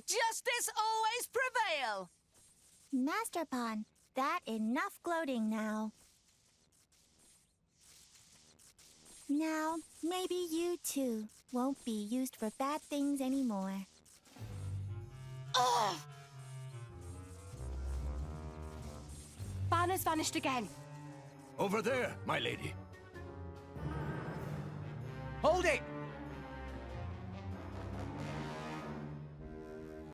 Justice always prevail! Masterpon, that enough gloating now. Now, maybe you too won't be used for bad things anymore. Ugh! Bana's vanished again. Over there, my lady. Hold it!